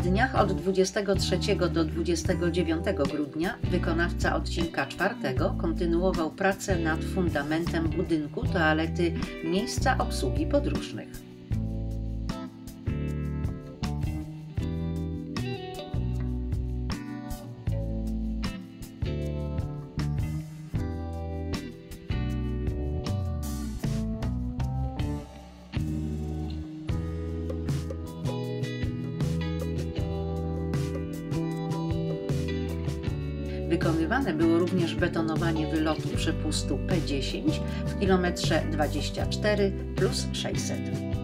dniach od 23 do 29 grudnia wykonawca odcinka czwartego kontynuował pracę nad fundamentem budynku toalety miejsca obsługi podróżnych. Wykonywane było również betonowanie wylotu przepustu P10 w kilometrze 24 plus 600.